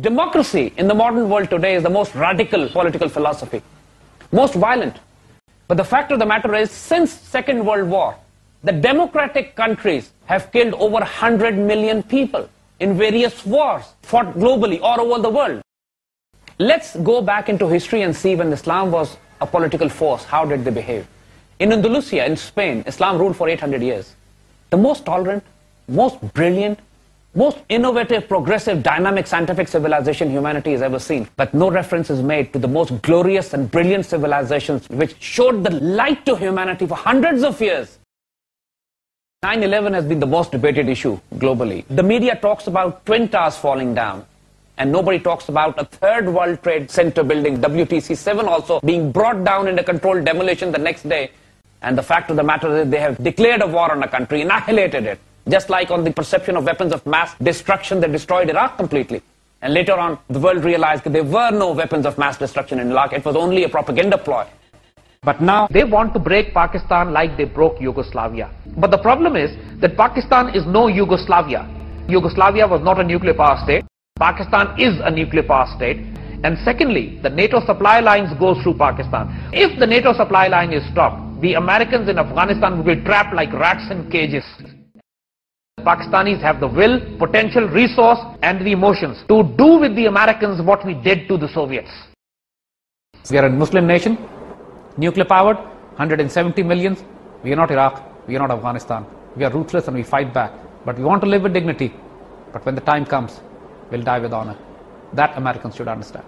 Democracy in the modern world today is the most radical political philosophy, most violent. But the fact of the matter is, since Second World War, the democratic countries have killed over 100 million people in various wars fought globally all over the world. Let's go back into history and see when Islam was a political force, how did they behave? In Andalusia, in Spain, Islam ruled for 800 years. The most tolerant, most brilliant, most innovative, progressive, dynamic scientific civilization humanity has ever seen. But no reference is made to the most glorious and brilliant civilizations which showed the light to humanity for hundreds of years. 9-11 has been the most debated issue globally. The media talks about Twin Towers falling down. And nobody talks about a third World Trade Center building, WTC-7 also, being brought down in a controlled demolition the next day. And the fact of the matter is they have declared a war on a country, annihilated it. Just like on the perception of weapons of mass destruction, they destroyed Iraq completely. And later on, the world realized that there were no weapons of mass destruction in Iraq. It was only a propaganda ploy. But now they want to break Pakistan like they broke Yugoslavia. But the problem is that Pakistan is no Yugoslavia. Yugoslavia was not a nuclear power state. Pakistan is a nuclear power state. And secondly, the NATO supply lines go through Pakistan. If the NATO supply line is stopped, the Americans in Afghanistan will be trapped like rats in cages. Pakistanis have the will, potential, resource and the emotions to do with the Americans what we did to the Soviets. We are a Muslim nation, nuclear powered, 170 millions. We are not Iraq, we are not Afghanistan. We are ruthless and we fight back. But we want to live with dignity. But when the time comes, we'll die with honor. That Americans should understand.